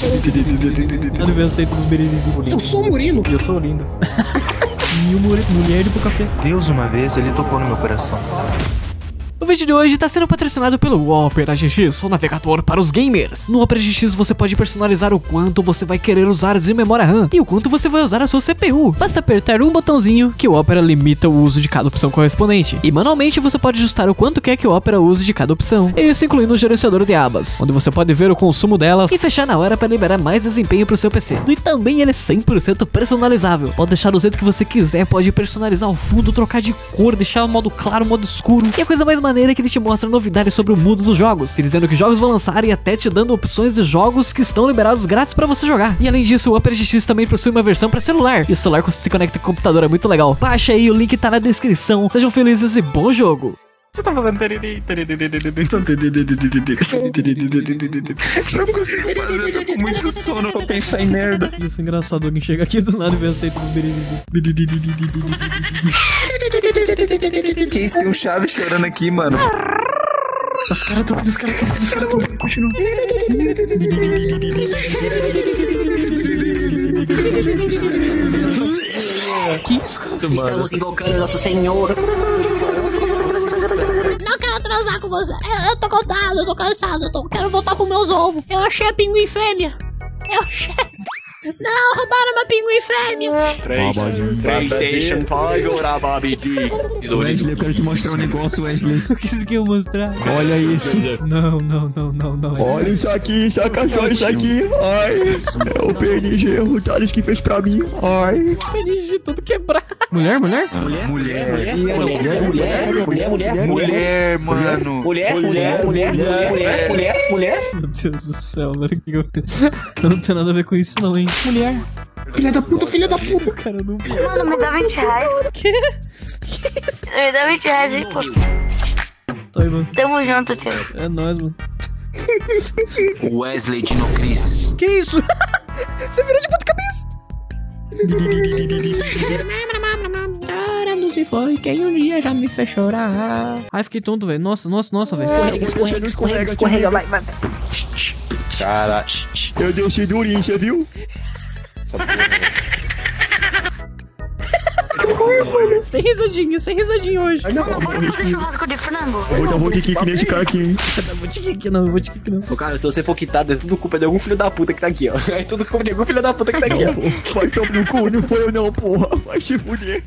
O dos. Eu sou o Murilo. E eu sou lindo. e o Murilo, mulher de pro café. Deus, uma vez ele tocou no meu coração. O vídeo de hoje está sendo patrocinado pelo Opera GX, o navegador para os gamers. No Opera GX você pode personalizar o quanto você vai querer usar de memória RAM e o quanto você vai usar a sua CPU. Basta apertar um botãozinho que o Opera limita o uso de cada opção correspondente. E manualmente você pode ajustar o quanto quer que o Opera use de cada opção. Isso incluindo o gerenciador de abas, onde você pode ver o consumo delas e fechar na hora para liberar mais desempenho para o seu PC. E também ele é 100% personalizável. Pode deixar do jeito que você quiser, pode personalizar o fundo, trocar de cor, deixar o modo claro, modo escuro. E a coisa mais maneira que ele te mostra novidades sobre o mundo dos jogos, te dizendo que jogos vão lançar e até te dando opções de jogos que estão liberados grátis para você jogar. E além disso, o Opera GX também possui uma versão para celular. E o celular se conecta com o computador é muito legal. Baixa aí, o link tá na descrição. Sejam felizes e bom jogo! Você tá fazendo tererê, Não consigo fazer, tô com muito sono pra pensar em merda. Isso é engraçado, alguém chega aqui do nada e vê aceito dos biriri. Que isso? Tem um chave chorando aqui, mano. Os caras tão os caras tão os caras tão Continua. Que isso, cara? Estamos invocando nosso senhor. Transar com você. Eu, eu tô contado, eu tô cansado. Eu tô, quero voltar com meus ovos. Eu achei a pinguim fêmea. Eu achei. Não, roubaram uma pinguim fêmea. PlayStation 5 ou Rababidi? Wesley, eu quero te mostrar um negócio, Wesley. O que você quer mostrar? Olha isso. Não, não, não, não, não. Olha isso aqui, saca só isso aqui. Ai, é o PNG Rutales que fez pra mim. Ai. PNG todo quebrado. Mulher, mulher? Mulher, Mulher, mulher, mulher, mulher, mulher, mulher, mano. mulher, mulher, mulher, mulher, mulher, mulher, mulher. Meu Deus do céu, mano. que eu- Eu não tenho nada a ver com isso, não, hein? Mulher. Filha da puta, filha da puta. Cara, não. Mano, me dá 20 reais. Que? Que isso? Me dá 20 reais aí, pô. Tô aí, mano. Tamo junto, tio. É nóis, mano. Wesley Dinocrisis. Que isso? Você virou de ponta cabeça. Se foi quem um dia já me fez chorar. Ai, fiquei tonto, velho. Nossa, nossa, nossa, velho. Escorrega, escorrega, escorrega, escorrega, vai, vai. Cara, Eu deixei durinho, você viu? Sem risadinho, sem risadinho hoje. Mano, bora fazer churrasco de frango? Eu vou dar um rock kick nesse cara aqui, hein? Vou te kick não, vou te kick não. Ô, cara, se você for quitado, é tudo culpa de algum filho da puta que tá aqui, ó. É tudo culpa de algum filho da puta que tá aqui, ó. Vai tomar no cu, não foi eu não, porra. Vai se fuder.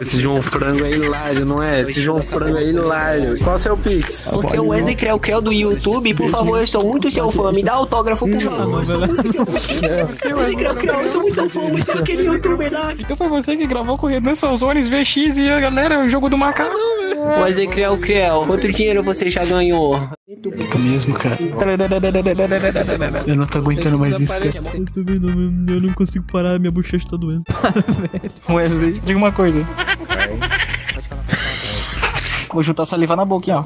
esse João Frango é hilário, não é? Esse João Frango é hilário. Qual é o seu pix? Você é o Wesley Creu Creu do YouTube, por favor, eu sou muito seu fã. Me dá autógrafo, por favor. Eu sou muito seu fã. Wesley Creu Creu, eu sou muito seu fã. Você é aquele youtuber lá. Então foi você que gravou Corredor Salzones VX e a galera, o jogo do macaco. Wesley Creu Creu, quanto dinheiro você já ganhou? Tô mesmo, cara. Eu não tô aguentando mais isso, cara. Eu não, eu- eu consigo parar, minha bochecha tá doendo. Wesley, diga uma coisa. Vou juntar saliva na boca, ó.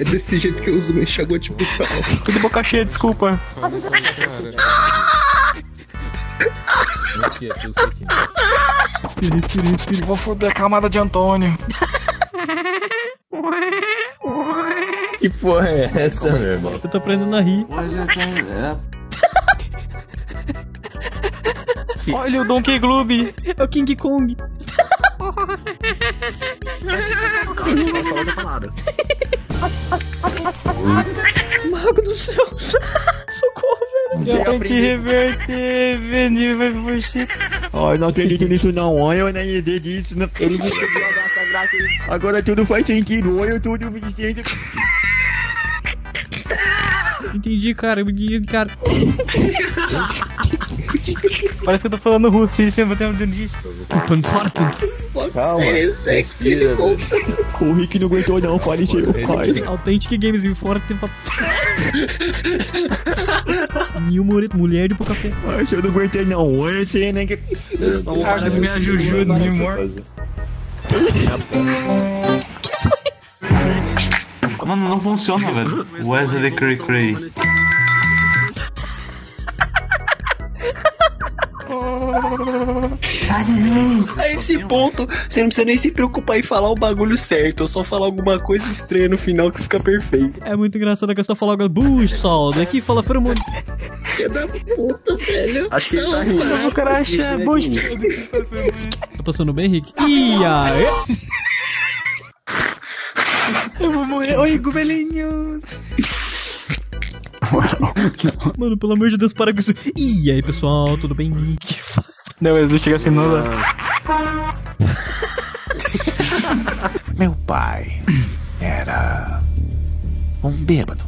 É desse jeito que eu uso meu enxaguante bucal. Tudo boca cheia, desculpa. Respira, respira, respira. Vou foder a camada de Antônio. Que porra é essa, meu irmão? Eu tô aprendendo a rir. Olha o Donkey Gloob. É o King Kong. Mago do céu. Socorro, velho. Eu tenho que reverter, venir, vai você. Ai, não acredito nisso não. Ai, eu nem ideia disso. Não. Ele descobriu a graça. Agora tudo faz sentido. Olha tudo sentido. Entendi, cara. Eu entendi, cara. Parece que eu tô falando russo e você vai ter um dentista. Panforte. Calma, respira. O Rick não aguentou não, faleceu. Ai. Authentic Games forte pra... New Mulher, de pouca fé. Eu não aguentei não. Olha você, né? que- Carlos, minha Juju de memória. Mano, não funciona, velho. Wesley Cray Cray. A esse ponto, você não precisa nem se preocupar em falar o bagulho certo. Ou só falar alguma coisa estranha no final que fica perfeito. É muito engraçado que eu só falo agora, bush, sol, daqui fala feromono. Filha da puta, velho. Acho que ele tá rindo. O cara acha bucho. Tá passando bem, Rick? Ih, aê. Eu vou morrer. Oi, gobelinho. Mano, pelo amor de Deus, para com isso. E aí, pessoal, tudo bem? Que fa- Não, chega assim, não dá. Meu pai era um bêbado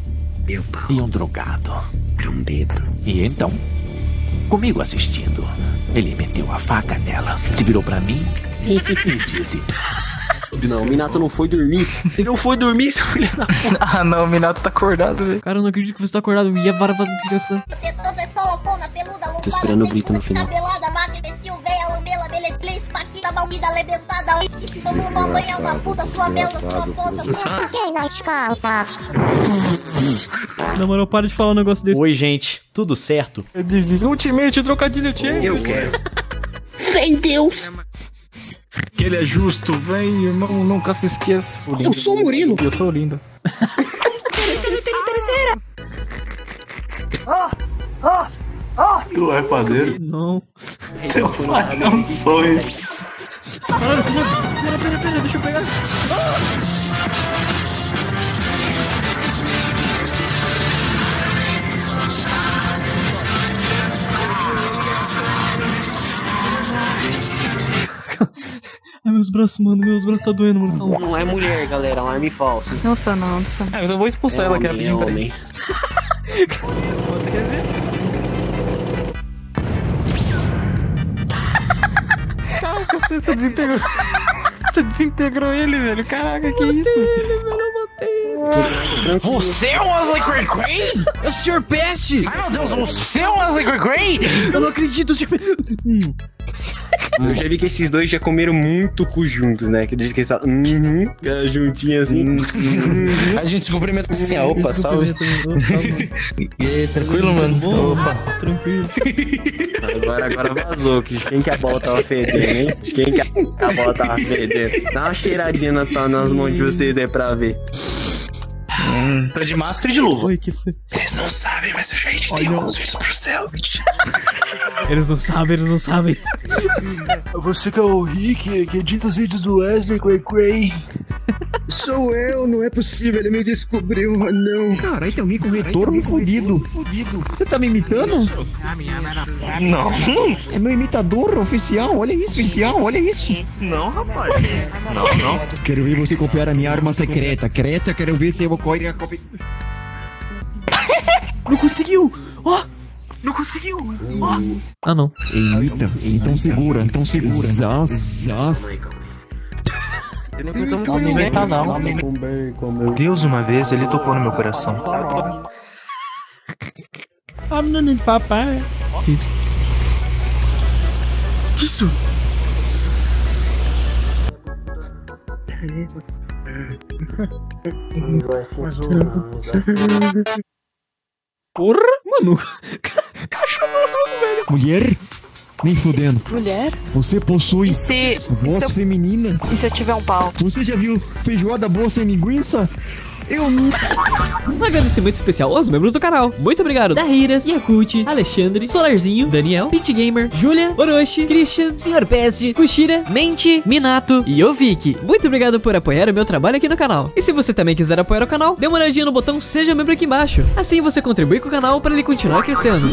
Meu pau, e um drogado. era um bêbado. E então, comigo assistindo, ele meteu a faca nela, se virou pra mim e disse: Não, o Minato não foi dormir. Se não foi dormir, seu filho da Ah, não, o Minato tá acordado, velho. Cara, eu não acredito que você tá acordado. E a vara vai Tô esperando o grito no final. Meleclis, paquita, malvida, lebentada, todo mundo apanha uma puta, sua mela, sua ponta, sua... Quem nas calças? Na moral, para de falar um negócio desse. Oi, gente, tudo certo? Eu desisto. Ultimate, trocadilho, tinha. Eu quero. Vem, Deus. Que ele é justo, vem, irmão, nunca se esqueça. Eu sou o Murilo. Eu sou o lindo. Tu é padeiro? Não. Teu pai é um sonho. Caralho. Pera, pera, pera, deixa eu pegar. Ai, meus braços, mano, meus braços tá doendo, mano. Calma. Não é mulher, galera, é um arme falso. Não sou não, não sou. Ah, eu vou expulsar É ela, que é homem, é homem. Você, você desintegrou. Você desintegrou ele, velho. Caraca, que isso? Você é o Wesley Cray Cray? É o Sr. Peste! Ai meu Deus, você é o Wesley Cray Cray? Eu não acredito, Sr. Hum. Eu já vi que esses dois já comeram muito cu juntos, né? Que desde que eles falam, uhum, juntinho assim. A gente se cumprimenta assim, ah, opa, salve. E aí, tranquilo, mano? Opa. Tranquilo. Agora, agora vazou, que de quem que a bola tava fedendo, hein? De quem que a bola tava fedendo. Dá uma cheiradinha na, nas mãos de vocês aí pra ver. Hum, tô de máscara e de luva. Oi, que foi? Eles não sabem, mas eu já editei uns vídeos pro Selbit. Eles não sabem, eles não sabem. Você que é o Rick, que edita os vídeos do Wesley Cray Cray. Sou eu, não é possível, ele me descobriu, não. Caralho, tem alguém com retorno fudido. Você tá me imitando? Não. É meu imitador oficial, olha isso. Oficial, olha isso. Não, rapaz. Não, não. Quero ver você copiar a minha arma secreta. Creta, quero ver se eu vou copiar. Não conseguiu! Ó! não conseguiu! Ó! Ah, não. Eita, então segura, então segura. Zaz, zaz. Ninguém tá, não. Deus, uma vez, ele tocou no meu coração. Ah, menino de papai. Que isso? Que isso? Porra, mano. Mulher? Nem fudendo. Mulher? Você possui E se, voz se eu, feminina? e se eu tiver um pau? Você já viu feijoada boa sem linguiça? Eu não. Um agradecimento especial aos membros do canal. Muito obrigado. Dahiras, Yakut, Alexandre, Solarzinho, Daniel, Pit Gamer, Julia, Orochi, Christian, Sr. Peste, Kushira, Mente, Minato e Ovik. Muito obrigado por apoiar o meu trabalho aqui no canal. E se você também quiser apoiar o canal, dê uma olhadinha no botão Seja Membro aqui embaixo. Assim você contribui com o canal para ele continuar crescendo.